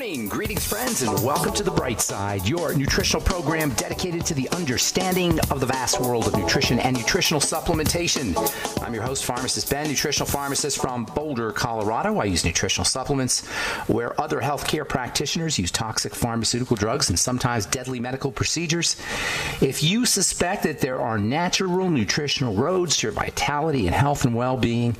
morning. Greetings, friends, and welcome to The Bright Side, your nutritional program dedicated to the understanding of the vast world of nutrition and nutritional supplementation. I'm your host, Pharmacist Ben, nutritional pharmacist from Boulder, Colorado. I use nutritional supplements where other healthcare practitioners use toxic pharmaceutical drugs and sometimes deadly medical procedures. If you suspect that there are natural nutritional roads to your vitality and health and well being,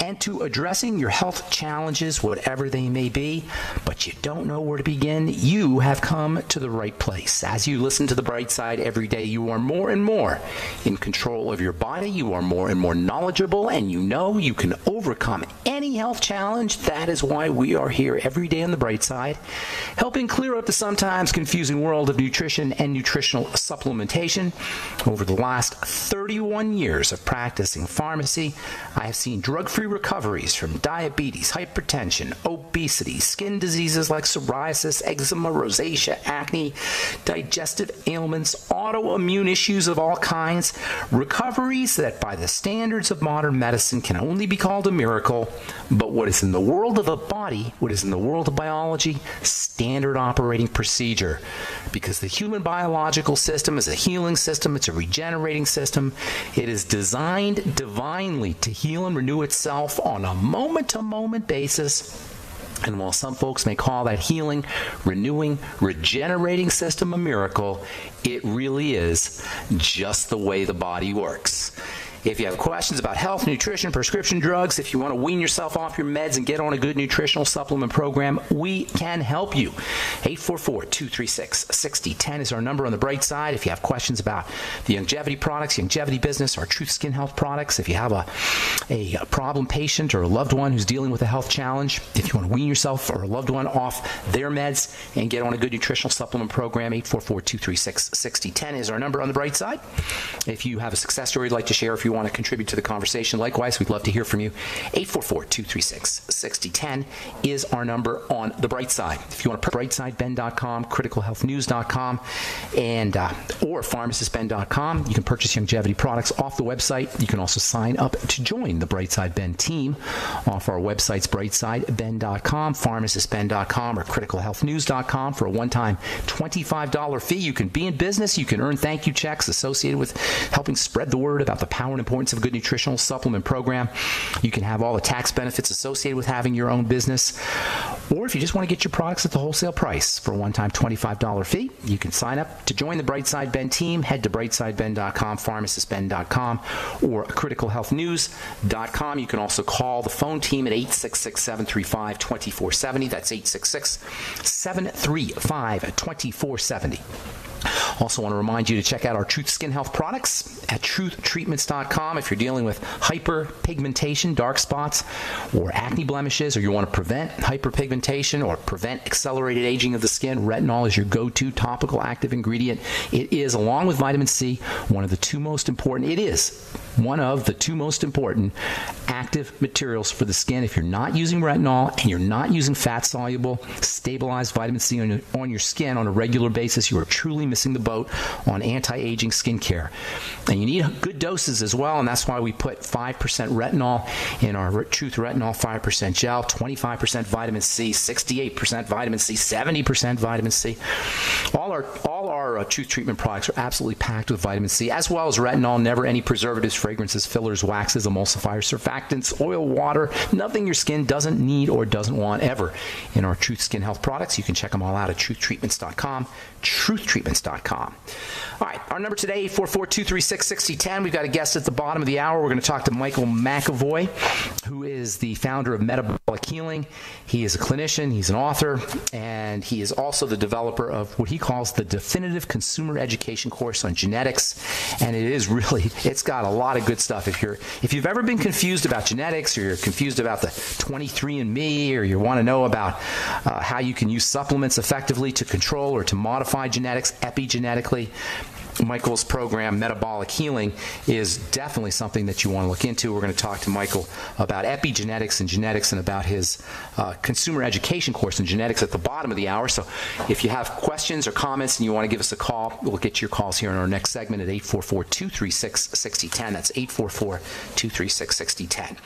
and to addressing your health challenges, whatever they may be, but you don't know where to begin, you have come to the right place. As you listen to the bright side every day, you are more and more in control of your body, you are more and more knowledgeable, and you know you can overcome any health challenge. That is why we are here every day on the bright side, helping clear up the sometimes confusing world of nutrition and nutritional supplementation. Over the last 31 years of practicing pharmacy, I have seen drug free recoveries from diabetes, hypertension, obesity, skin diseases like psoriasis, eczema, rosacea, acne, digestive ailments, autoimmune issues of all kinds, recoveries that by the standards of modern medicine can only be called a miracle, but what is in the world of the body, what is in the world of biology, standard operating procedure. Because the human biological system is a healing system, it's a regenerating system. It is designed divinely to heal and renew itself on a moment to moment basis. And while some folks may call that healing, renewing, regenerating system a miracle, it really is just the way the body works. If you have questions about health, nutrition, prescription drugs, if you want to wean yourself off your meds and get on a good nutritional supplement program, we can help you. 844-236-6010 is our number on the bright side. If you have questions about the longevity products, longevity business, our Truth Skin Health products, if you have a, a problem patient or a loved one who's dealing with a health challenge, if you want to wean yourself or a loved one off their meds and get on a good nutritional supplement program, 844-236-6010 is our number on the bright side. If you have a success story you'd like to share, if you want to contribute to the conversation, likewise, we'd love to hear from you. 844-236-6010 is our number on the bright side. If you want to brightsideben.com, criticalhealthnews.com, and uh, or pharmacistben.com, you can purchase longevity products off the website. You can also sign up to join the Brightside Ben team off our websites brightsideben.com, pharmacistben.com, or criticalhealthnews.com for a one-time $25 fee. You can be in business. You can earn thank you checks associated with helping spread the word about the power importance of a good nutritional supplement program. You can have all the tax benefits associated with having your own business. Or if you just want to get your products at the wholesale price for a one-time $25 fee, you can sign up to join the Brightside Ben team. Head to brightsideben.com, pharmacistben.com, or criticalhealthnews.com. You can also call the phone team at 866-735-2470. That's 866-735-2470. Also, want to remind you to check out our Truth Skin Health products at truthtreatments.com if you're dealing with hyperpigmentation, dark spots, or acne blemishes, or you want to prevent hyperpigmentation or prevent accelerated aging of the skin. Retinol is your go to topical active ingredient. It is, along with vitamin C, one of the two most important. It is one of the two most important active materials for the skin. If you're not using retinol and you're not using fat soluble, stabilized vitamin C on your, on your skin on a regular basis, you are truly missing the boat on anti aging skincare. And you need good doses as well, and that's why we put 5% retinol in our Truth Retinol 5% gel, 25% vitamin C, 68% vitamin C, 70% vitamin C. All our, all our uh, Truth treatment products are absolutely packed with vitamin C, as well as retinol, never any preservatives, fragrances, fillers, waxes, emulsifiers, surfactants, oil, water, nothing your skin doesn't need or doesn't want ever in our Truth Skin Health products. You can check them all out at truthtreatments.com, truthtreatments.com. All right, our number today, 844-236-6010. We've got a guest at the bottom of the hour. We're going to talk to Michael McEvoy, who is the founder of Metabolic Healing. He is a clinician, he's an author, and he is also the developer of what he calls the definitive consumer education course on genetics. And it is really, it's got a lot of good stuff. If you're if you've ever been confused about genetics or you're confused about the 23andMe or you want to know about uh, how you can use supplements effectively to control or to modify genetics epigenetically, Michael's program, Metabolic Healing, is definitely something that you want to look into. We're going to talk to Michael about epigenetics and genetics and about his uh, consumer education course in genetics at the bottom of the hour. So if you have questions or comments and you want to give us a call, we'll get your calls here in our next segment at 844 236 6010. That's 844 236 6010.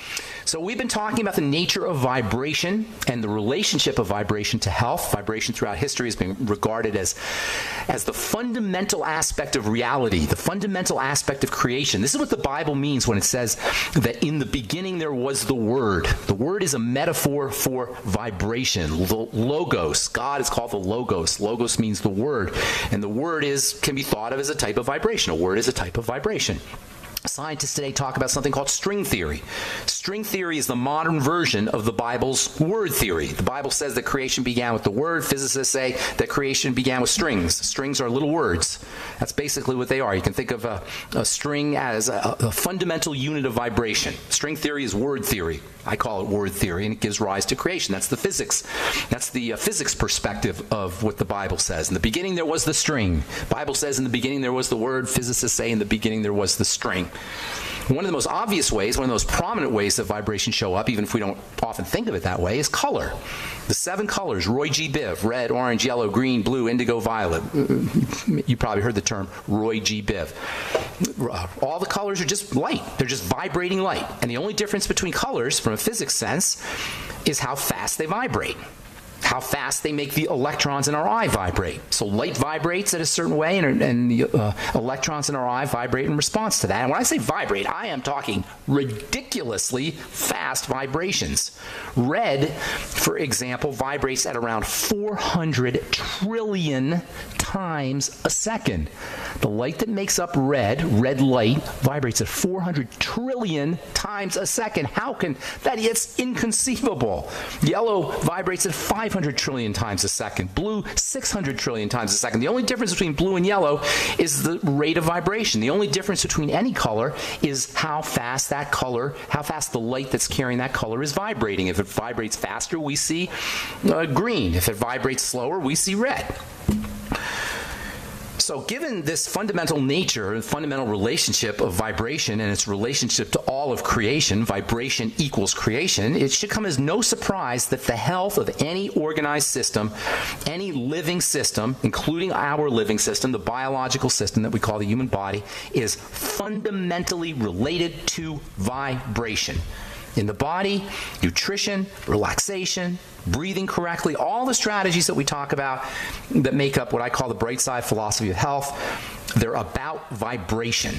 So we've been talking about the nature of vibration and the relationship of vibration to health. Vibration throughout history has been regarded as, as the fundamental aspect of reality, the fundamental aspect of creation. This is what the Bible means when it says that in the beginning there was the Word. The Word is a metaphor for vibration. The logos. God is called the Logos. Logos means the Word. And the Word is can be thought of as a type of vibration. A word is a type of vibration. Scientists today talk about something called string theory. String theory is the modern version of the Bible's word theory. The Bible says that creation began with the word. Physicists say that creation began with strings. Strings are little words. That's basically what they are. You can think of a, a string as a, a fundamental unit of vibration. String theory is word theory. I call it word theory, and it gives rise to creation. That's the physics. That's the uh, physics perspective of what the Bible says. In the beginning, there was the string. Bible says in the beginning there was the word. Physicists say in the beginning there was the string. One of the most obvious ways, one of the most prominent ways that vibrations show up, even if we don't often think of it that way, is color. The seven colors Roy G. Biv red, orange, yellow, green, blue, indigo, violet. You probably heard the term Roy G. Biv. Uh, all the colors are just light, they're just vibrating light. And the only difference between colors, from a physics sense, is how fast they vibrate how fast they make the electrons in our eye vibrate. So light vibrates at a certain way, and, and the uh, electrons in our eye vibrate in response to that. And when I say vibrate, I am talking ridiculously fast vibrations. Red, for example, vibrates at around 400 trillion times a second. The light that makes up red, red light, vibrates at 400 trillion times a second. How can that? It's inconceivable. Yellow vibrates at 500 trillion times a second. Blue, 600 trillion times a second. The only difference between blue and yellow is the rate of vibration. The only difference between any color is how fast that color, how fast the light that's carrying that color is vibrating. If it vibrates faster, we see uh, green. If it vibrates slower, we see red. So, given this fundamental nature, and fundamental relationship of vibration and its relationship to all of creation, vibration equals creation, it should come as no surprise that the health of any organized system, any living system, including our living system, the biological system that we call the human body, is fundamentally related to vibration in the body, nutrition, relaxation, breathing correctly, all the strategies that we talk about that make up what I call the bright side philosophy of health, they're about vibration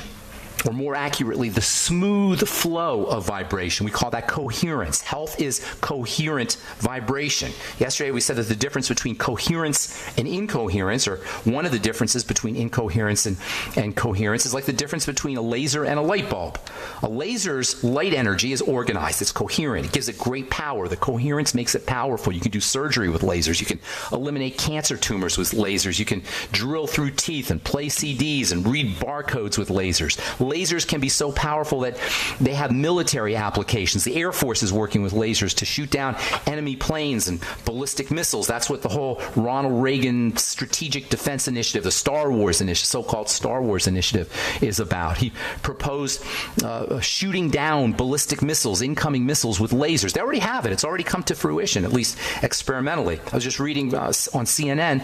or more accurately, the smooth flow of vibration. We call that coherence. Health is coherent vibration. Yesterday we said that the difference between coherence and incoherence, or one of the differences between incoherence and, and coherence, is like the difference between a laser and a light bulb. A laser's light energy is organized, it's coherent, it gives it great power. The coherence makes it powerful. You can do surgery with lasers, you can eliminate cancer tumors with lasers, you can drill through teeth and play CDs and read barcodes with lasers lasers can be so powerful that they have military applications. The Air Force is working with lasers to shoot down enemy planes and ballistic missiles. That's what the whole Ronald Reagan Strategic Defense Initiative, the Star Wars Initiative, so-called Star Wars Initiative, is about. He proposed uh, shooting down ballistic missiles, incoming missiles with lasers. They already have it. It's already come to fruition, at least experimentally. I was just reading uh, on CNN,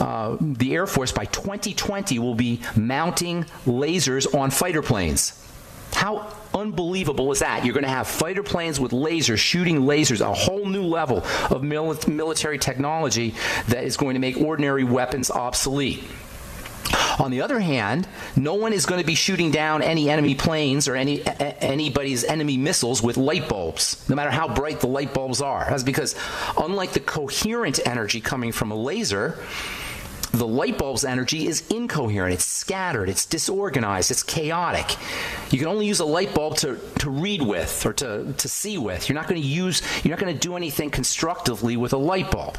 uh, the Air Force by 2020 will be mounting lasers on fighter fighter planes. How unbelievable is that? You're going to have fighter planes with lasers shooting lasers, a whole new level of military technology that is going to make ordinary weapons obsolete. On the other hand, no one is going to be shooting down any enemy planes or any anybody's enemy missiles with light bulbs, no matter how bright the light bulbs are. That's because unlike the coherent energy coming from a laser, the light bulb's energy is incoherent, it's scattered, it's disorganized, it's chaotic. You can only use a light bulb to, to read with or to, to see with. You're not going to use, you're not going to do anything constructively with a light bulb.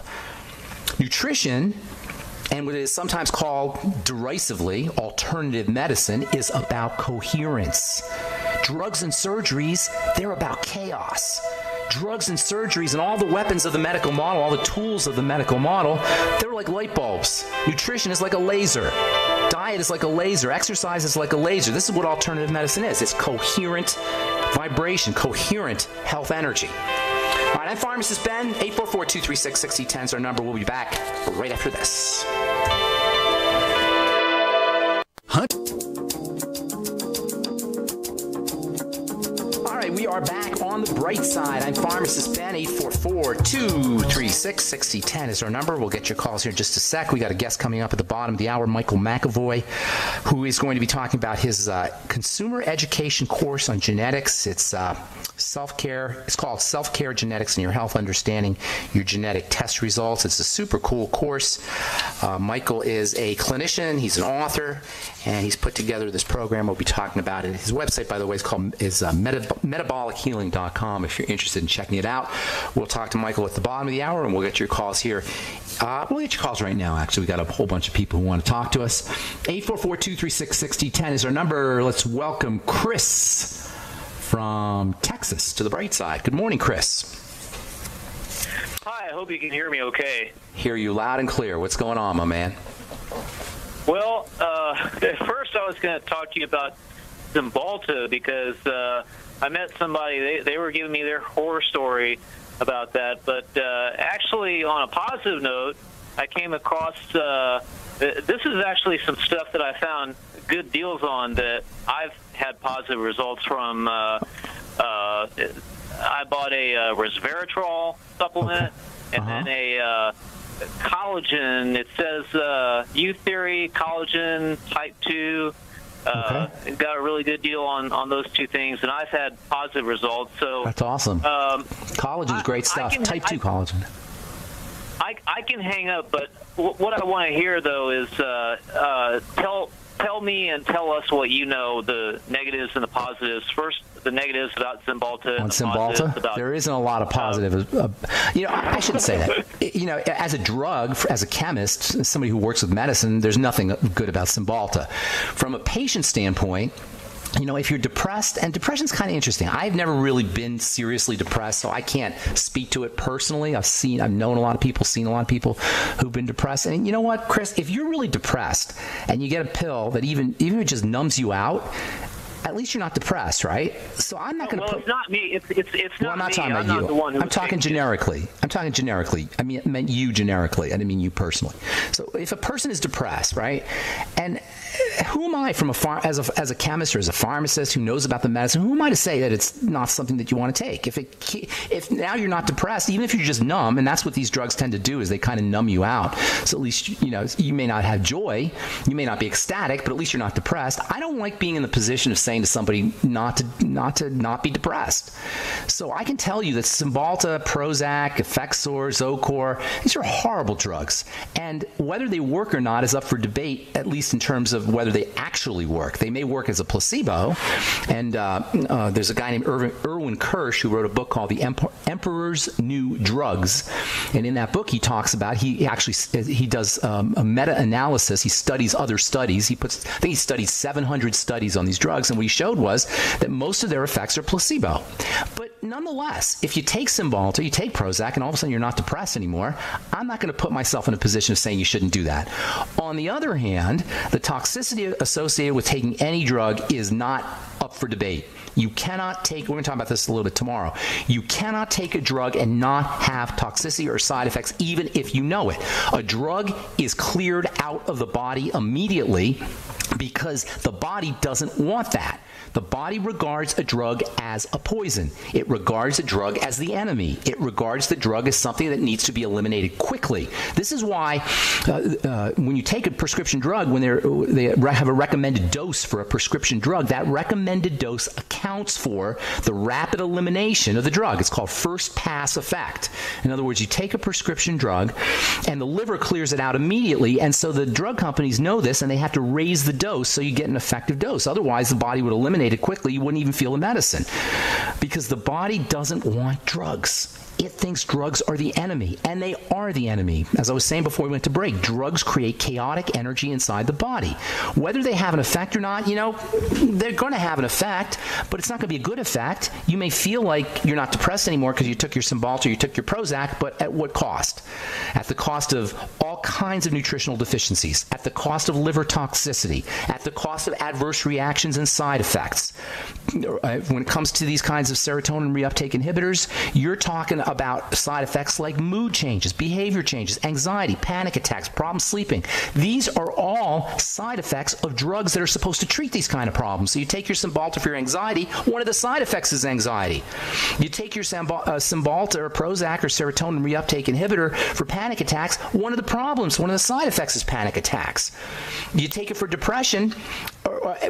Nutrition and what is sometimes called derisively alternative medicine is about coherence. Drugs and surgeries, they're about chaos drugs and surgeries and all the weapons of the medical model, all the tools of the medical model, they're like light bulbs. Nutrition is like a laser. Diet is like a laser, exercise is like a laser. This is what alternative medicine is it's coherent vibration, coherent health energy. All right, I'm Pharmacist Ben. 844 236 6010 is our number. We'll be back right after this. Bright side. I'm Pharmacist Ben. 844 236 6010 is our number. We'll get your calls here in just a sec. We got a guest coming up at the bottom of the hour, Michael McEvoy, who is going to be talking about his uh, consumer education course on genetics. It's uh, self care. It's called Self Care Genetics and Your Health Understanding Your Genetic Test Results. It's a super cool course. Uh, Michael is a clinician, he's an author, and he's put together this program. We'll be talking about it. His website, by the way, is called is uh, metab- metabolichealing.com if you're interested in checking it out. We'll talk to Michael at the bottom of the hour, and we'll get your calls here. Uh, we'll get your calls right now, actually. we got a whole bunch of people who want to talk to us. 844 236 6010 is our number. Let's welcome Chris from Texas to the bright side. Good morning, Chris. Hi, I hope you can hear me okay. Hear you loud and clear. What's going on, my man? Well, uh, at first I was going to talk to you about Cymbalta because uh, I met somebody, they, they were giving me their horror story about that. But uh, actually, on a positive note, I came across uh, this is actually some stuff that I found good deals on that I've had positive results from. Uh, uh, I bought a uh, resveratrol supplement okay. and uh-huh. then a uh, collagen. It says uh, Youtheory collagen type two. Uh, okay. Got a really good deal on, on those two things, and I've had positive results. So that's awesome. Um, collagen is great stuff. Can, type two I, collagen. I, I can hang up, but w- what I want to hear though is uh, uh, tell tell me and tell us what you know the negatives and the positives. First, the negatives about Cymbalta. On Cymbalta, about, there isn't a lot of positive. Uh, you know, I, I shouldn't say that. you know, as a drug, as a chemist, somebody who works with medicine, there's nothing good about Cymbalta. From a patient standpoint, you know, if you're depressed, and depression's kind of interesting. I've never really been seriously depressed, so I can't speak to it personally. I've seen, I've known a lot of people, seen a lot of people who've been depressed. And you know what, Chris? If you're really depressed and you get a pill that even even if it just numbs you out, at least you're not depressed, right? So I'm not going to well, put. it's not me. It's it's it's well, not I'm not me. talking about I'm you. I'm talking generically. I'm talking generically. I mean, I meant you generically. I didn't mean you personally. So if a person is depressed, right, and who am I from a far, as a as a chemist or as a pharmacist who knows about the medicine? Who am I to say that it's not something that you want to take? If it if now you're not depressed, even if you're just numb, and that's what these drugs tend to do is they kind of numb you out. So at least you know you may not have joy, you may not be ecstatic, but at least you're not depressed. I don't like being in the position of saying to somebody not to not to not be depressed. So I can tell you that Cymbalta, Prozac, Effexor, Zocor, these are horrible drugs, and whether they work or not is up for debate. At least in terms of whether they actually work. They may work as a placebo, and uh, uh, there's a guy named Irvin, Irwin Kirsch who wrote a book called The Emperor's New Drugs, and in that book he talks about he actually he does um, a meta-analysis. He studies other studies. He puts I think he studied 700 studies on these drugs, and he showed was that most of their effects are placebo. But nonetheless, if you take Cymbalta, you take Prozac, and all of a sudden you're not depressed anymore, I'm not going to put myself in a position of saying you shouldn't do that. On the other hand, the toxicity associated with taking any drug is not up for debate. You cannot take, we're going to talk about this a little bit tomorrow. You cannot take a drug and not have toxicity or side effects, even if you know it. A drug is cleared out of the body immediately because the body doesn't want that. The body regards a drug as a poison. It regards a drug as the enemy. It regards the drug as something that needs to be eliminated quickly. This is why uh, uh, when you take a prescription drug, when they have a recommended dose for a prescription drug, that recommended dose accounts for the rapid elimination of the drug. It's called first pass effect. In other words, you take a prescription drug and the liver clears it out immediately, and so the drug companies know this and they have to raise the dose so you get an effective dose. Otherwise, the body would eliminate it quickly. You wouldn't even feel the medicine. because the body doesn't want drugs it thinks drugs are the enemy, and they are the enemy. As I was saying before we went to break, drugs create chaotic energy inside the body. Whether they have an effect or not, you know, they're going to have an effect, but it's not going to be a good effect. You may feel like you're not depressed anymore because you took your Cymbalta, you took your Prozac, but at what cost? At the cost of all kinds of nutritional deficiencies, at the cost of liver toxicity, at the cost of adverse reactions and side effects. When it comes to these kinds of serotonin reuptake inhibitors, you're talking about side effects like mood changes, behavior changes, anxiety, panic attacks, problems sleeping. These are all side effects of drugs that are supposed to treat these kind of problems. So you take your Cymbalta for your anxiety, one of the side effects is anxiety. You take your uh, Cymbalta or Prozac or serotonin reuptake inhibitor for panic attacks, one of the problems, one of the side effects is panic attacks. You take it for depression,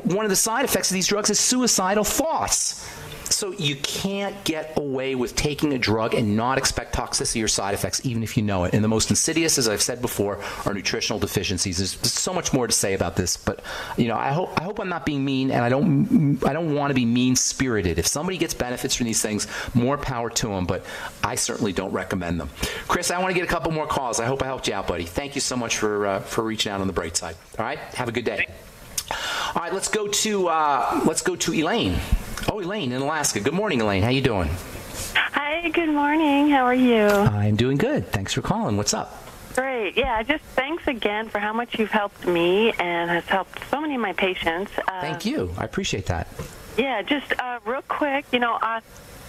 one of the side effects of these drugs is suicidal thoughts. So you can't get away with taking a drug and not expect toxicity or side effects, even if you know it. And the most insidious, as I've said before, are nutritional deficiencies. There's, so much more to say about this, but you know, I hope I hope I'm not being mean, and I don't I don't want to be mean spirited. If somebody gets benefits from these things, more power to them. But I certainly don't recommend them. Chris, I want to get a couple more calls. I hope I helped you out, buddy. Thank you so much for uh, for reaching out on the bright side. All right, have a good day. All right, let's go to uh, let's go to Elaine. Oh, Elaine in Alaska. Good morning, Elaine. How you doing? Hi. Good morning. How are you? I'm doing good. Thanks for calling. What's up? Great. Yeah, just thanks again for how much you've helped me and has helped so many of my patients. Uh, Thank you. I appreciate that. Yeah, just uh, real quick, you know, uh,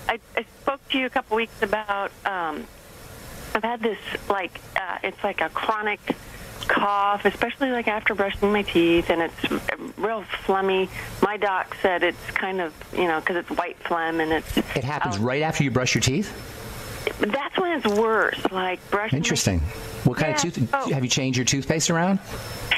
I, I spoke to you a couple weeks about. Um, I've had this like uh, it's like a chronic cough, especially like after brushing my teeth, and it's real phlegmy. My doc said it's kind of, you know, because it's white phlegm and it's. It happens right after you brush your teeth? That's when it's worse, like brushing. Interesting. What kind yeah, of tooth? Oh. Have you changed your toothpaste around?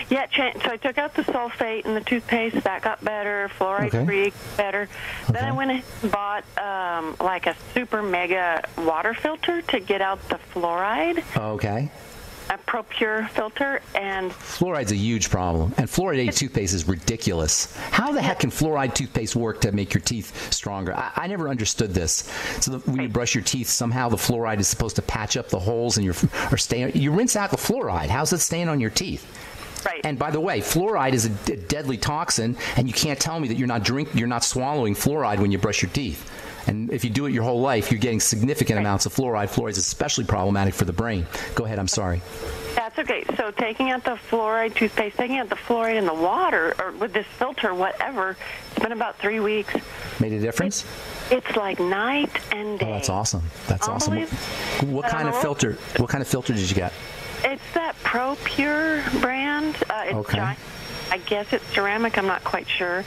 Yeah, so I took out the sulfate and the toothpaste. That got better. Fluoride okay. free, better. Okay. Then I went and bought um, like a super mega water filter to get out the fluoride. Okay a ProPur filter, and fluoride's a huge problem. And fluoridated toothpaste is ridiculous. How the heck can fluoride toothpaste work to make your teeth stronger? I, I never understood this. So when you brush your teeth, somehow the fluoride is supposed to patch up the holes in your or stay. You rinse out the fluoride. How's it staying on your teeth? Right. And by the way, fluoride is a, a deadly toxin, and you can't tell me that you're not drink, you're not swallowing fluoride when you brush your teeth. And if you do it your whole life, you're getting significant right. amounts of fluoride. Fluoride is especially problematic for the brain. Go ahead. I'm sorry. That's okay. So taking out the fluoride toothpaste, taking out the fluoride in the water, or with this filter, whatever, it's been about three weeks. Made a difference? It's like night and day. Oh, that's awesome. That's awesome. What, kind of filter? What kind of filter did you get? It's that ProPur brand. Uh, it's okay. Giant. I guess it's ceramic. I'm not quite sure.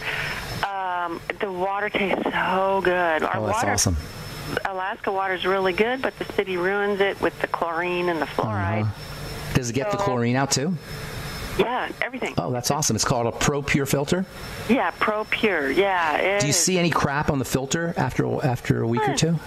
Um, the water tastes so good. Our oh, that's water, awesome. Alaska water is really good, but the city ruins it with the chlorine and the fluoride. Uh-huh. Does it get so, the chlorine out too? Yeah, everything. Oh, that's awesome. It's called a ProPur filter. Yeah, ProPur. Yeah. Do you is. see any crap on the filter after after a week or two?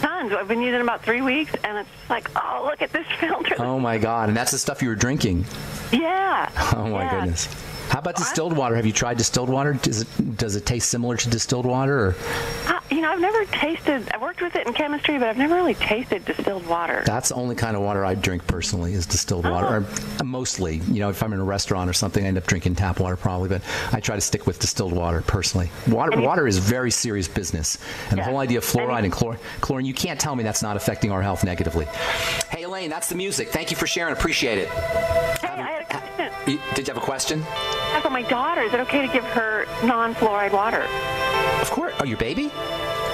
Tons. I've been using it about three weeks, and it's like, oh, look at this filter. Oh my God! And that's the stuff you were drinking. Yeah. Oh my yeah. goodness. How about distilled water? Have you tried distilled water? Does it does it taste similar to distilled water? Or? Uh, you know, I've never tasted. I worked with it in chemistry, but I've never really tasted distilled water. That's the only kind of water I drink personally is distilled oh. water. Or mostly, you know, if I'm in a restaurant or something, I end up drinking tap water probably, but I try to stick with distilled water personally. Water water is very serious business, and yeah. the whole idea of fluoride and chlor- chlorine, you can't tell me that's not affecting our health negatively. Hey, Elaine, that's the music. Thank you for sharing. Appreciate it. Hey, um, I had a question. Did you have a question? Yeah, for my daughter. Is it okay to give her non-fluoride water? Of course. Oh, your baby?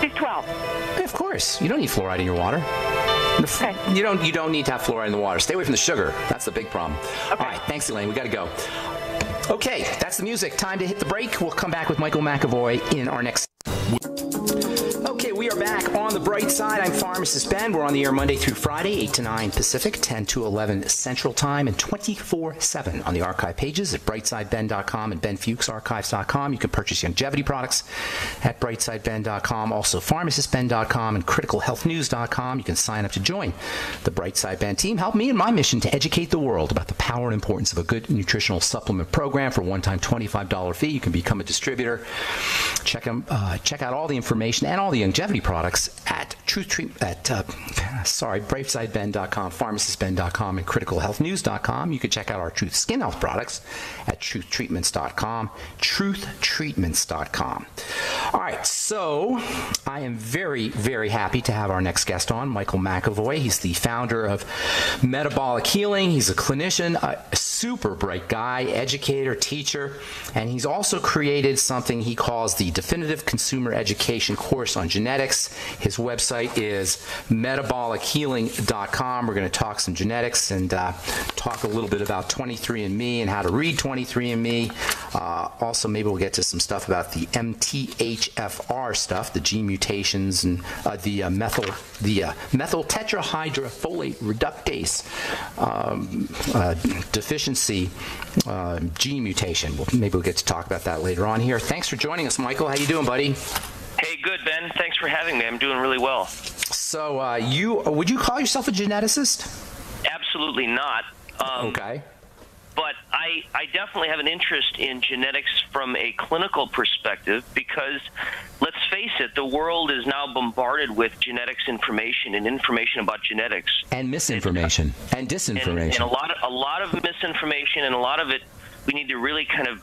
She's 12. Of course. You don't need fluoride in your water. Okay. You don't. You don't need to have fluoride in the water. Stay away from the sugar. That's the big problem. Okay. All right. Thanks, Elaine. We got to go. Okay, that's the music. Time to hit the break. We'll come back with Michael McEvoy in our next. Okay, are back on the bright side. I'm Pharmacist Ben. We're on the air Monday through Friday, 8 to 9 Pacific, 10 to 11 Central Time, and 24 7 on the archive pages at brightsideben.com and benfuchsarchives.com. You can purchase longevity products at brightsideben.com, also pharmacistben.com and criticalhealthnews.com. You can sign up to join the Brightside Ben team. Help me in my mission to educate the world about the power and importance of a good nutritional supplement program for one time $25 fee. You can become a distributor. Check, uh, check out all the information and all the longevity products at Truth Treat at uh, sorry bravesideben.com, pharmacistben.com, and criticalhealthnews.com. You can check out our Truth Skin Health products at truthtreatments.com, truthtreatments.com. All right, so I am very very happy to have our next guest on, Michael McEvoy. He's the founder of Metabolic Healing. He's a clinician, a super bright guy, educator, teacher, and he's also created something he calls the Definitive Consumer Education course on genetics. His website is metabolichealing.com. We're going to talk some genetics and uh, talk a little bit about 23andMe and how to read 23andMe. Uh, also, maybe we'll get to some stuff about the MTHFR stuff, the gene mutations and uh, the uh, methyl the uh, methyl tetrahydrofolate reductase um, uh, deficiency gene mutation. Well, maybe we'll get to talk about that later on here. Thanks for joining us, Michael. How you doing, buddy? Hey, good, Ben. Thanks for having me. I'm doing really well. So, uh, you would you call yourself a geneticist? Absolutely not. Um, okay. But I, I definitely have an interest in genetics from a clinical perspective because, let's face it, the world is now bombarded with genetics information and information about genetics and misinformation and, and disinformation and, and a lot of a lot of misinformation and a lot of it we need to really kind of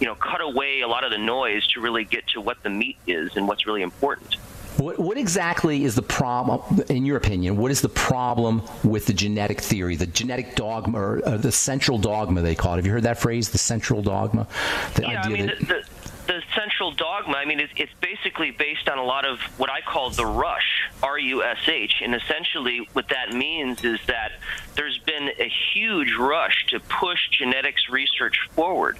you know cut away a lot of the noise to really get to what the meat is and what's really important. What, what exactly is the problem, in your opinion? What is the problem with the genetic theory, the genetic dogma, or uh, the central dogma they call it? Have you heard that phrase, the central dogma? The yeah, I mean, that- the, the, central dogma, I mean, it's, it's, basically based on a lot of what I call the rush, R U S H. And essentially, what that means is that there's been a huge rush to push genetics research forward.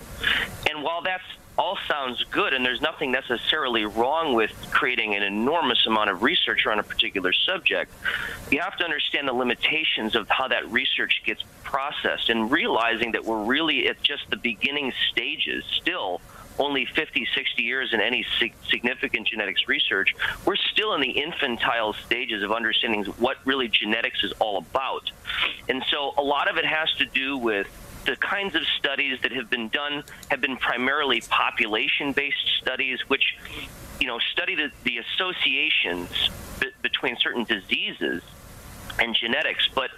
And while that's all sounds good, and there's nothing necessarily wrong with creating an enormous amount of research on a particular subject. You have to understand the limitations of how that research gets processed and realizing that we're really at just the beginning stages still only 50, 60 years in any significant genetics research, we're still in the infantile stages of understanding what really genetics is all about. And so a lot of it has to do with the kinds of studies that have been done have been primarily population-based studies, which you know study the, the associations between certain diseases and genetics. But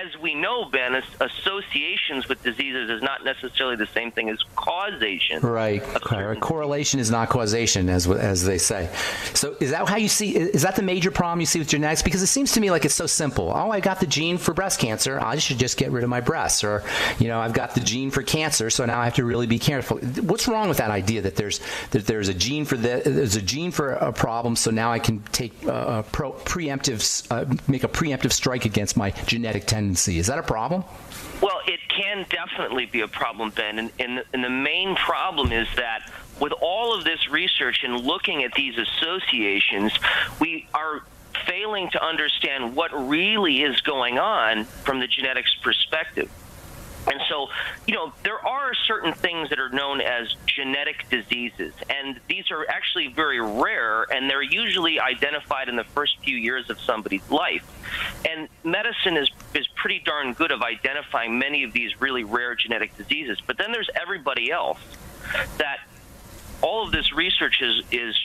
as we know, Ben, associations with diseases is not necessarily the same thing as causation. Right. Correlation is not causation, as as they say. So, is that how you see? Is that the major problem you see with genetics? Because it seems to me like it's so simple. Oh, I got the gene for breast cancer. I should just get rid of my breasts, or you know, I've got the gene for cancer, so now I have to really be careful. What's wrong with that idea that there's that there's a gene for the, there's a gene for a problem, so now I can take a pro, preemptive uh, make a preemptive strike against my genetic tendency tendency. Is that a problem? Well, it can definitely be a problem, Ben. And, and, and, the main problem is that with all of this research and looking at these associations, we are failing to understand what really is going on from the genetics perspective. And so, you know, there are certain things that are known as genetic diseases, and these are actually very rare, and they're usually identified in the first few years of somebody's life. And medicine is is pretty darn good of identifying many of these really rare genetic diseases. But then there's everybody else that all of this research is is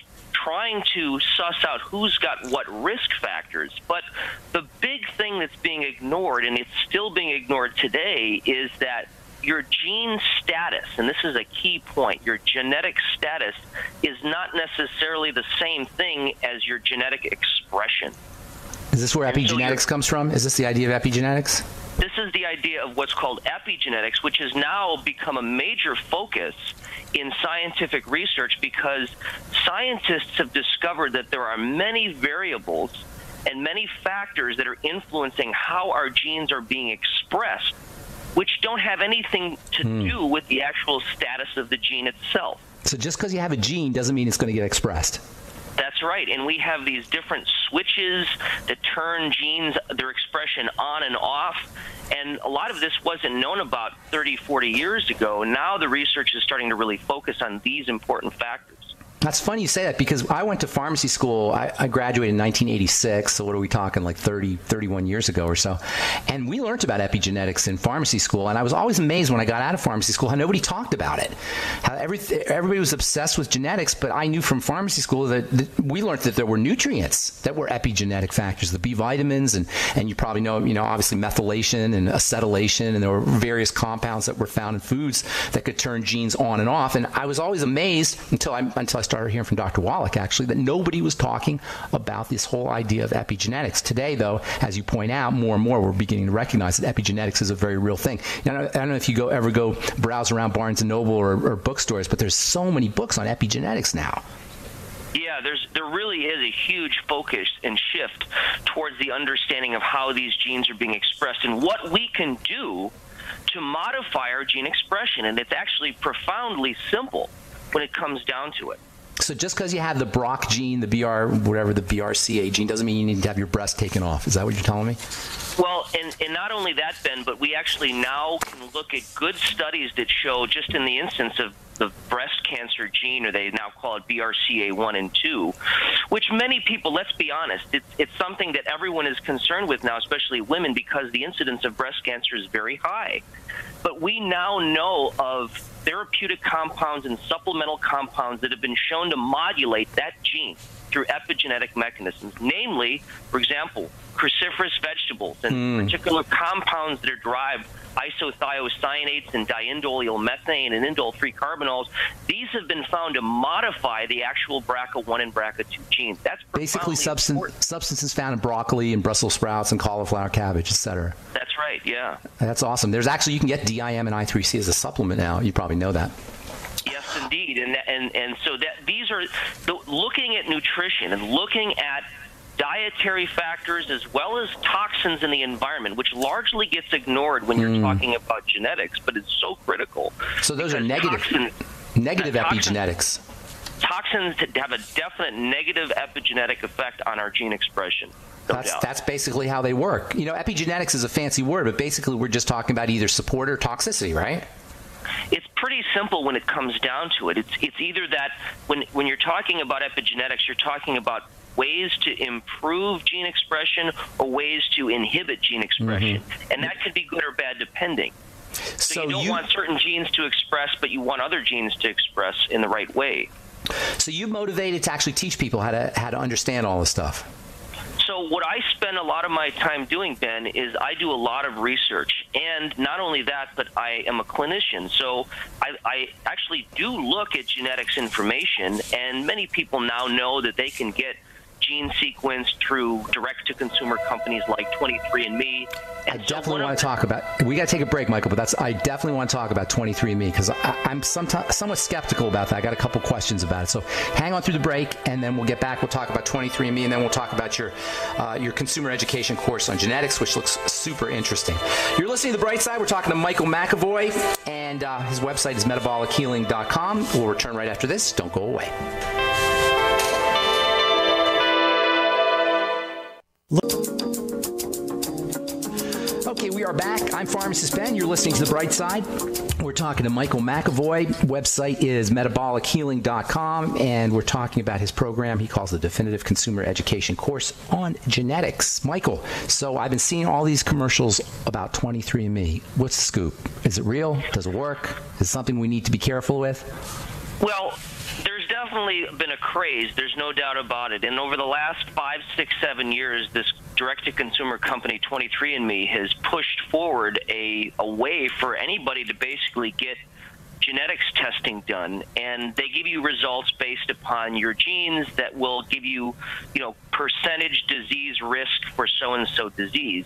trying to suss out who's got what risk factors. But the big thing that's being ignored, and it's still being ignored today, is that your gene status, and this is a key point, your genetic status is not necessarily the same thing as your genetic expression. Is this where epigenetics so comes from? Is this the idea of epigenetics? This is the idea of what's called epigenetics, which has now become a major focus in scientific research because scientists have discovered that there are many variables and many factors that are influencing how our genes are being expressed, which don't have anything to hmm. do with the actual status of the gene itself. So just because you have a gene doesn't mean it's going to get expressed. That's right. And we have these different switches that turn genes, their expression on and off. And a lot of this wasn't known about 30, 40 years ago. Now the research is starting to really focus on these important factors. That's funny you say that because I went to pharmacy school. I, I, graduated in 1986. So what are we talking, like 30, 31 years ago or so? And we learned about epigenetics in pharmacy school. And I was always amazed when I got out of pharmacy school how nobody talked about it. How every, everybody was obsessed with genetics. But I knew from pharmacy school that, that, we learned that there were nutrients that were epigenetic factors, the B vitamins, and and you probably know, you know, obviously methylation and acetylation, and there were various compounds that were found in foods that could turn genes on and off. And I was always amazed until I until I started started hearing from Dr. Wallach actually that nobody was talking about this whole idea of epigenetics. Today, though, as you point out, more and more we're beginning to recognize that epigenetics is a very real thing. I don't know if you go ever go browse around Barnes and Noble or, or bookstores, but there's so many books on epigenetics now. Yeah, there's there really is a huge focus and shift towards the understanding of how these genes are being expressed and what we can do to modify our gene expression. And it's actually profoundly simple when it comes down to it. So just because you have the BRCA gene, the BR, whatever the BRCA gene, doesn't mean you need to have your breast taken off. Is that what you're telling me? Well, and, and not only that, Ben, but we actually now can look at good studies that show, just in the instance of the breast cancer gene, or they now call it BRCA1 and 2, which many people, let's be honest, it's, it's something that everyone is concerned with now, especially women, because the incidence of breast cancer is very high. But we now know of therapeutic compounds and supplemental compounds that have been shown to modulate that gene through epigenetic mechanisms, namely, for example, cruciferous vegetables and mm. particular compounds that are derived isothiocyanates and diindole methane and indole 3 carbinols. These have been found to modify the actual BRCA1 and BRCA2 genes. That's basically substance, substances found in broccoli and Brussels sprouts and cauliflower cabbage, etc. That's right. Yeah. That's awesome. There's actually you can get DIM and I3C as a supplement now. You probably know that. Yes, indeed, and and and so that these are the, looking at nutrition and looking at dietary factors as well as toxins in the environment, which largely gets ignored when you're mm. talking about genetics, but it's so critical. So those are negative, toxin, negative epigenetics. Toxins have a definite negative epigenetic effect on our gene expression. No that's, that's basically how they work. You know, epigenetics is a fancy word, but basically we're just talking about either support or toxicity, right? It's pretty simple when it comes down to it. It's it's either that when when you're talking about epigenetics, you're talking about ways to improve gene expression or ways to inhibit gene expression. Mm-hmm. And that could be good or bad depending. So, so you don't you, want certain genes to express, but you want other genes to express in the right way. So you motivated to actually teach people how to how to understand all this stuff. So what I spend a lot of my time doing, Ben, is I do a lot of research, and not only that, but I am a clinician. So I, I actually do look at genetics information, and many people now know that they can get gene sequence through direct to consumer companies like 23andMe. And I definitely want to talk about. We got to take a break, Michael. But that's I definitely want to talk about 23andMe because I'm sometimes somewhat skeptical about that. I got a couple questions about it. So hang on through the break, and then we'll get back. We'll talk about 23andMe, and then we'll talk about your uh, your consumer education course on genetics, which looks super interesting. You're listening to the Bright Side. We're talking to Michael McEvoy, and uh, his website is metabolichealing.com. We'll return right after this. Don't go away. We are back. I'm Pharmacist Ben. You're listening to The Bright Side. We're talking to Michael McEvoy. Website is metabolichealing.com, and we're talking about his program he calls the Definitive Consumer Education Course on Genetics. Michael, so I've been seeing all these commercials about 23andMe. What's the scoop? Is it real? Does it work? Is it something we need to be careful with? Well, there's definitely been a craze. There's no doubt about it. And over the last five, six, seven years, this direct-to-consumer company 23andMe has pushed forward a, a way for anybody to basically get genetics testing done and they give you results based upon your genes that will give you you know percentage disease risk for so and so disease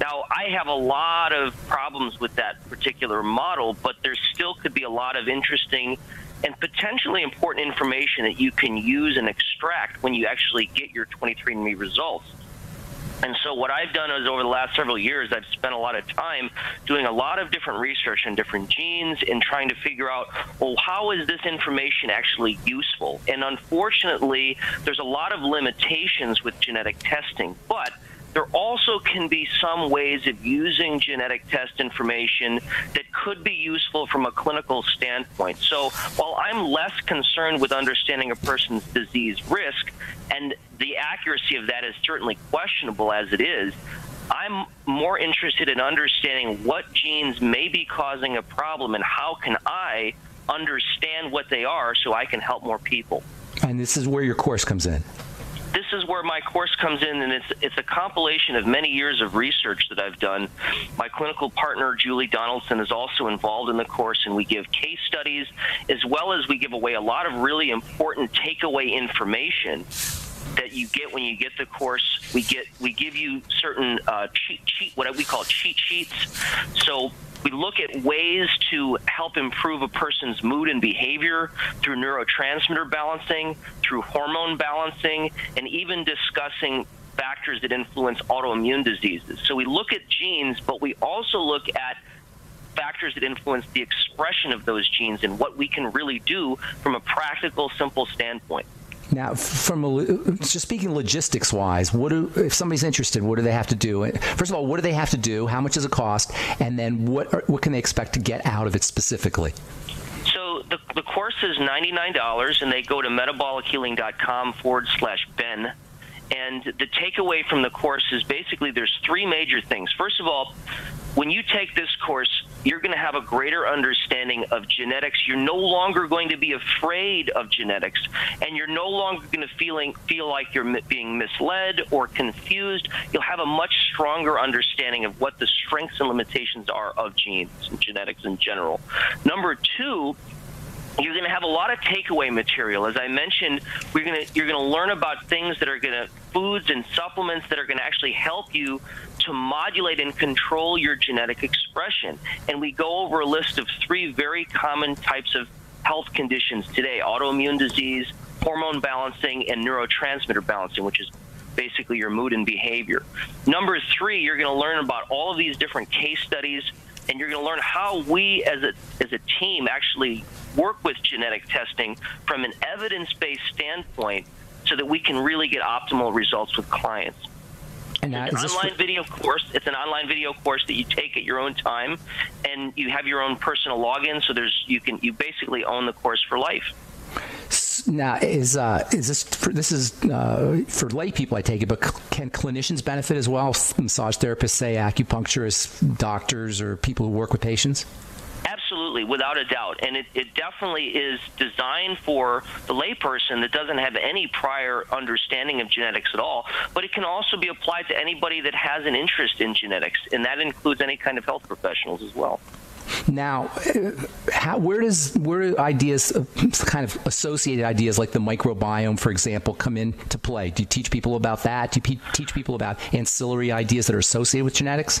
now i have a lot of problems with that particular model but there still could be a lot of interesting and potentially important information that you can use and extract when you actually get your 23andMe results. And so what I've done is over the last several years, I've spent a lot of time doing a lot of different research on different genes and trying to figure out, well, how is this information actually useful? And unfortunately, there's a lot of limitations with genetic testing, but there also can be some ways of using genetic test information that could be useful from a clinical standpoint. So while I'm less concerned with understanding a person's disease risk, and the accuracy of that is certainly questionable as it is, I'm more interested in understanding what genes may be causing a problem and how can I understand what they are so I can help more people. And this is where your course comes in this is where my course comes in, and it's it's a compilation of many years of research that I've done. My clinical partner Julie Donaldson is also involved in the course, and we give case studies as well as we give away a lot of really important takeaway information that you get when you get the course. We get we give you certain uh, cheat what we call cheat sheets. So we look at ways to help improve a person's mood and behavior through neurotransmitter balancing, through hormone balancing, and even discussing factors that influence autoimmune diseases. So we look at genes, but we also look at factors that influence the expression of those genes and what we can really do from a practical, simple standpoint. Now, from a, just speaking logistics wise, what do if somebody's interested? What do they have to do? First of all, what do they have to do? How much does it cost? And then what are, what can they expect to get out of it specifically? So the the course is ninety nine dollars, and they go to metabolichealing.com forward slash Ben. And the takeaway from the course is basically there's three major things. First of all, when you take this course, you're going to have a greater understanding of genetics. You're no longer going to be afraid of genetics, and you're no longer going to feeling feel like you're being misled or confused. You'll have a much stronger understanding of what the strengths and limitations are of genes and genetics in general. Number two, you're going to have a lot of takeaway material. As I mentioned, we're going to you're going to learn about things that are going to foods and supplements that are going to actually help you to modulate and control your genetic expression. And we go over a list of three very common types of health conditions today: autoimmune disease, hormone balancing, and neurotransmitter balancing, which is basically your mood and behavior. Number three, you're going to learn about all of these different case studies and you're going to learn how we as a as a team actually work with genetic testing from an evidence-based standpoint so that we can really get optimal results with clients. And it's an online video course. It's an online video course that you take at your own time, and you have your own personal login. So there's you can you basically own the course for life. Now, is uh, is this for, this is uh, for lay people? I take it, but can clinicians benefit as well? Massage therapists, say acupuncturists, doctors, or people who work with patients. Absolutely, without a doubt. And it, it definitely is designed for the layperson that doesn't have any prior understanding of genetics at all. But it can also be applied to anybody that has an interest in genetics, and that includes any kind of health professionals as well. Now, how, where does where do ideas, kind of associated ideas like the microbiome, for example, come into play? Do you teach people about that? Do you teach people about ancillary ideas that are associated with genetics?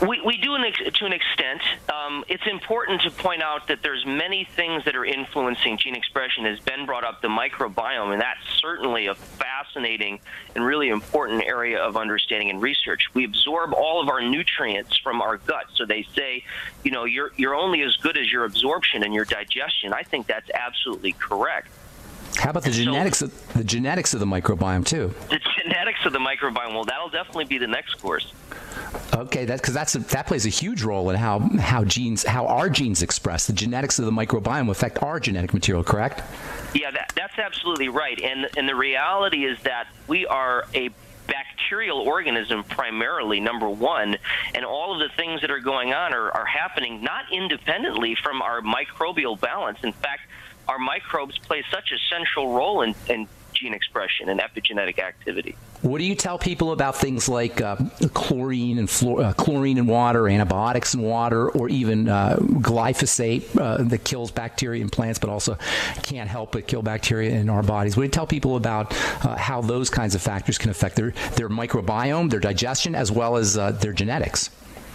We, we do an ex- to an extent. Um, it's important to point out that there's many things that are influencing gene expression. As Ben brought up, the microbiome, and that's certainly a fascinating and really important area of understanding and research. We absorb all of our nutrients from our gut. So they say, you know, you're you're only as good as your absorption and your digestion. I think that's absolutely correct. How about the and genetics so, of the genetics of the microbiome too? The genetics of the microbiome. Well, that'll definitely be the next course. Okay, that because that's a, that plays a huge role in how how genes how our genes express. The genetics of the microbiome affect our genetic material, correct? Yeah, that, that's absolutely right. And and the reality is that we are a bacterial organism primarily, number one, and all of the things that are going on are, are happening not independently from our microbial balance. In fact, our microbes play such a central role in, in gene expression and epigenetic activity. What do you tell people about things like uh, chlorine and fluor- uh, chlorine in water, antibiotics in water, or even uh, glyphosate uh, that kills bacteria in plants, but also can't help but kill bacteria in our bodies? What do you tell people about uh, how those kinds of factors can affect their their microbiome, their digestion, as well as uh, their genetics?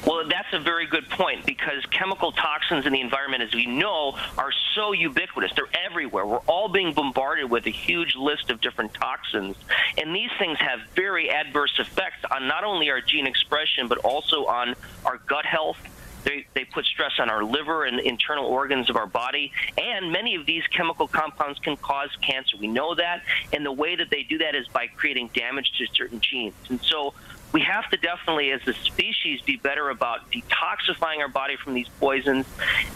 Well, that's a very good point because chemical toxins in the environment, as we know, are so ubiquitous. They're everywhere. We're all being bombarded with a huge list of different toxins. And these things have very adverse effects on not only our gene expression, but also on our gut health. They, they put stress on our liver and internal organs of our body. And many of these chemical compounds can cause cancer. We know that. And the way that they do that is by creating damage to certain genes. And so we have to definitely, as a species, be better about detoxifying our body from these poisons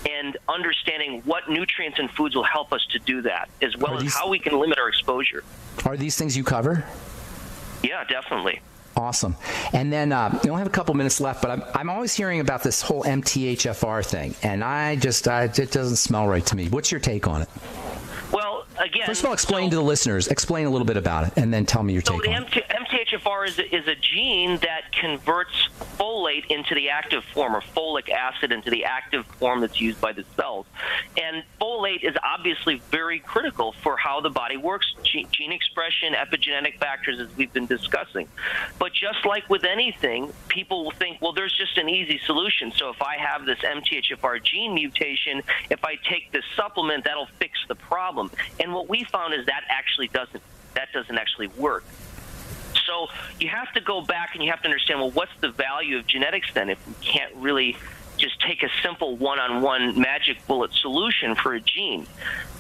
and understanding what nutrients and foods will help us to do that, as well these, as how we can limit our exposure. Are these things you cover? Yeah, definitely. Awesome. And then uh, we only have a couple minutes left, but I'm, I'm always hearing about this whole MTHFR thing, and I just, uh, it doesn't smell right to me. What's your take on it? Again. First of all, explain so, to the listeners, explain a little bit about it, and then tell me your so take on MT. MTHFR is a, is a gene that converts folate into the active form, or folic acid into the active form that's used by the cells. And folate is obviously very critical for how the body works, gene expression, epigenetic factors, as we've been discussing. But just like with anything, people will think, well, there's just an easy solution. So if I have this MTHFR gene mutation, if I take this supplement, that'll fix the problem. And what we found is that actually doesn't that doesn't actually work. So you have to go back and you have to understand well, what's the value of genetics then if we can't really just take a simple one-on-one magic bullet solution for a gene.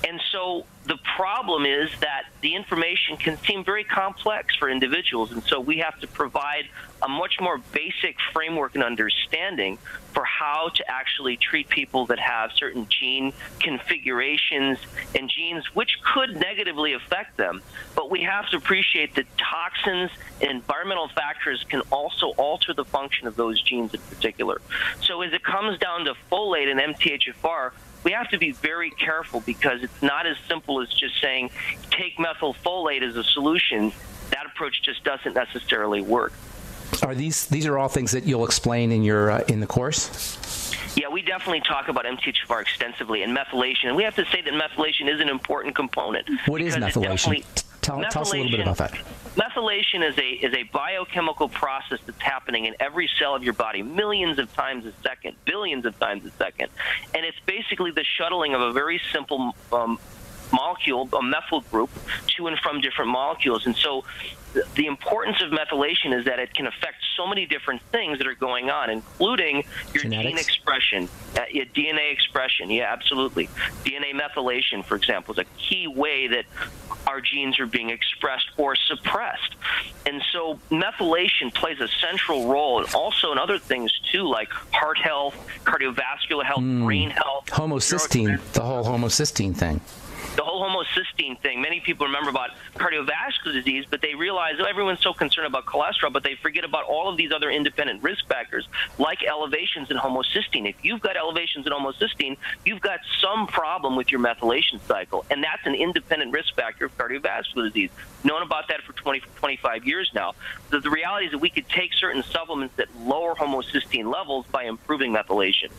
And so the problem is that the information can seem very complex for individuals, and so we have to provide a much more basic framework and understanding for how to actually treat people that have certain gene configurations and genes which could negatively affect them. But we have to appreciate that toxins and environmental factors can also alter the function of those genes in particular. So as it comes down to folate and MTHFR, we have to be very careful because it's not as simple as just saying take methylfolate as a solution. That approach just doesn't necessarily work. Are these these are all things that you'll explain in your uh, in the course? Yeah, we definitely talk about MTHFR extensively and methylation, and we have to say that methylation is an important component. What is methylation? Tell, tell, us a little bit about that. Methylation is a is a biochemical process that's happening in every cell of your body, millions of times a second, billions of times a second, and it's basically the shuttling of a very simple um, molecule, a methyl group, to and from different molecules. And so the importance of methylation is that it can affect so many different things that are going on, including your Genetics. gene expression, uh, your DNA expression. Yeah, absolutely. DNA methylation, for example, is a key way that our genes are being expressed or suppressed. And so methylation plays a central role, and also in other things too, like heart health, cardiovascular health, mm. brain health. Homocysteine, the whole homocysteine thing the whole homocysteine thing. Many people remember about cardiovascular disease, but they realize oh, everyone's so concerned about cholesterol, but they forget about all of these other independent risk factors like elevations in homocysteine. If you've got elevations in homocysteine, you've got some problem with your methylation cycle, and that's an independent risk factor of cardiovascular disease. Known about that for 20, 25 years now. The, the reality is that we could take certain supplements that lower homocysteine levels by improving methylation.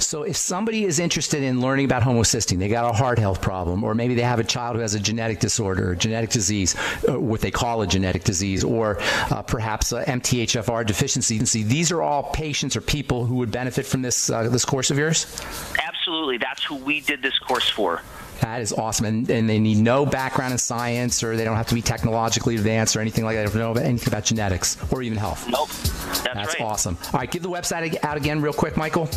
So if somebody is interested in learning about homocysteine, they got a heart health problem, or maybe they have a child who has a genetic disorder, genetic disease, uh, what they call a genetic disease, or uh, perhaps a MTHFR deficiency. These are all patients or people who would benefit from this uh, this course of yours. Absolutely, that's who we did this course for. That is awesome. And, and they need no background in science or they don't have to be technologically advanced or anything like that. They don't know anything about genetics or even health. Nope. That's, That's right. awesome. All right, give the website out again real quick, Michael.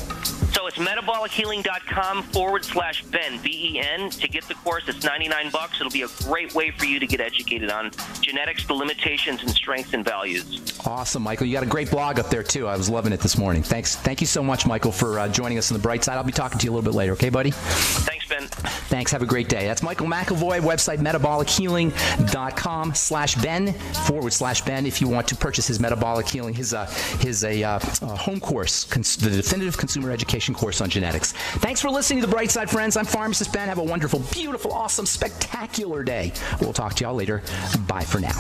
It's metabolichealing.com forward slash Ben, B E N. To get the course, it's 99 bucks. It'll be a great way for you to get educated on genetics, the limitations, and strengths and values. Awesome, Michael. You got a great blog up there, too. I was loving it this morning. Thanks. Thank you so much, Michael, for uh, joining us on the bright side. I'll be talking to you a little bit later, okay, buddy? Thanks, Ben. Thanks. Have a great day. That's Michael McEvoy, website metabolichealing.com slash Ben, forward slash Ben, if you want to purchase his metabolic healing, his, uh, his a, uh, home course, cons- the definitive consumer education course on genetics. Thanks for listening to The Bright Side, friends. I'm Pharmacist Ben. Have a wonderful, beautiful, awesome, spectacular day. We'll talk to y'all later. Bye for now.